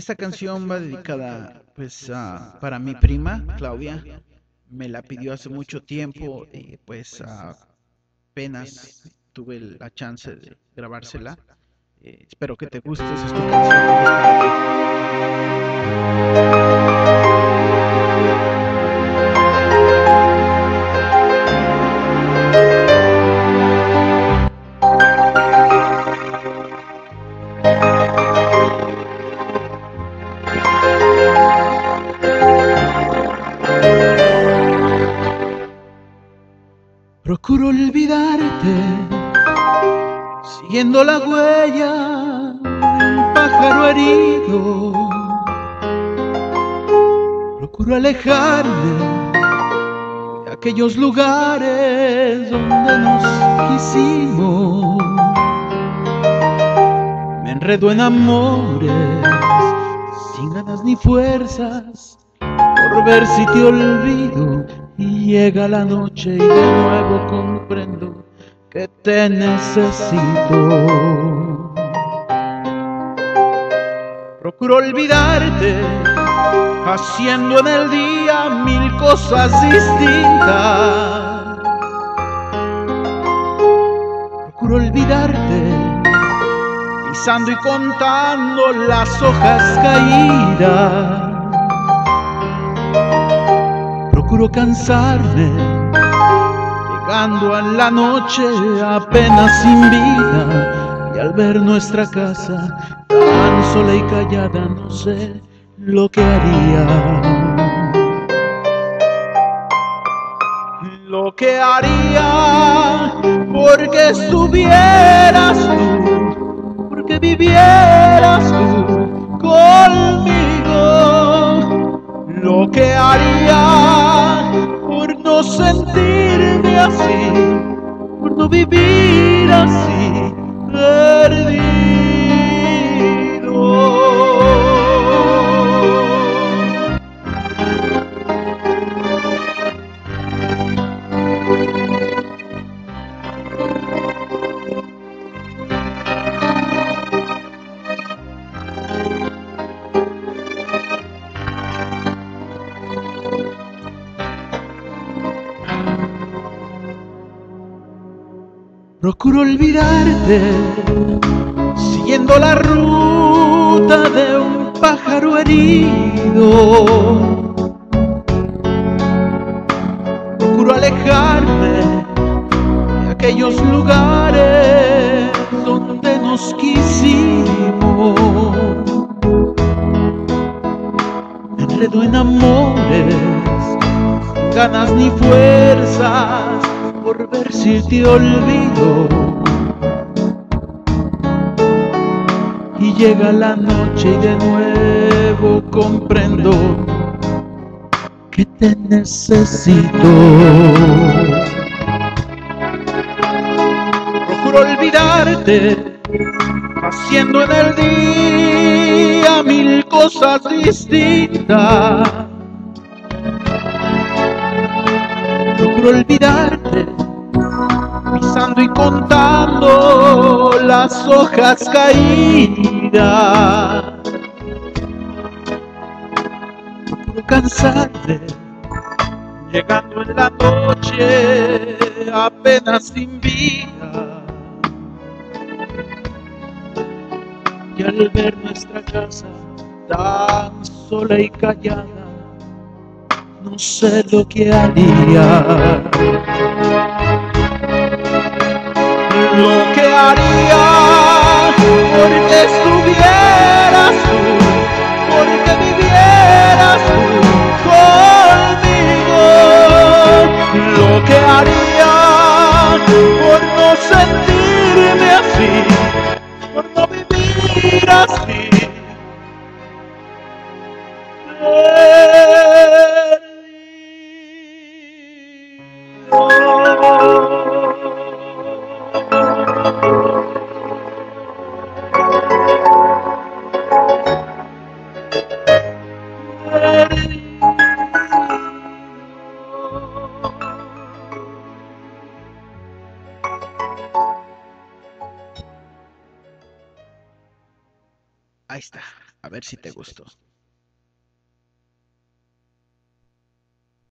Esta canción va dedicada pues a, para mi prima Claudia. Me la pidió hace mucho tiempo y pues apenas tuve la chance de grabársela. Eh, espero que te guste, esa es tu canción. Procuro olvidarte, siguiendo la huella del pájaro herido. Procuro alejarme de aquellos lugares donde nos quisimos. Me enredo en amores, sin ganas ni fuerzas, por ver si te olvido y llega la noche y de nuevo comprendo que te necesito. Procuro olvidarte, haciendo en el día mil cosas distintas. Procuro olvidarte, pisando y contando las hojas caídas procuro cansarme, llegando a la noche apenas sin vida, y al ver nuestra casa tan sola y callada, no sé lo que haría. Lo que haría porque estuvieras tú, porque vivieras tú conmigo. Lo que haría sentirme así, por no vivir así, perdido. Procuro olvidarte, siguiendo la ruta de un pájaro herido. Procuro alejarme de aquellos lugares donde nos quisimos. Me enredo en amores, sin ganas ni fuerzas por ver si te olvido. Y llega la noche y de nuevo comprendo que te necesito. Procuro olvidarte, haciendo en el día mil cosas distintas. Procuro olvidarte y contando las hojas caídas. No cansarte, llegando en la noche apenas sin vida. Y al ver nuestra casa tan sola y callada, no sé lo que haría lo que haría porque estuvieras tú, porque vivieras tú conmigo. Lo que haría por no sentirme así, por no vivir así. Ahí está. A ver si te gustó.